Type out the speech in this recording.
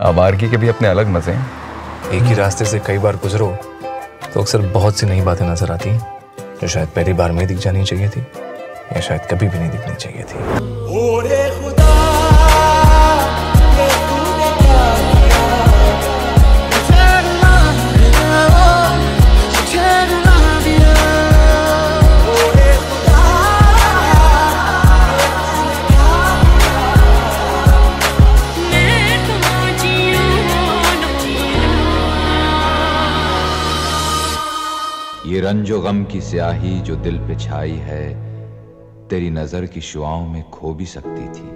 आवारगी के भी अपने अलग मज़े हैं। एक ही रास्ते से कई बार गुजरो तो अक्सर बहुत सी नई बातें नज़र आती हैं जो शायद पहली बार में दिख जानी चाहिए थी या शायद कभी भी नहीं दिखनी चाहिए थी। ये रंजो गम की स्याही जो दिल पे छाई है, तेरी नज़र की शुआओं में खो भी सकती थी।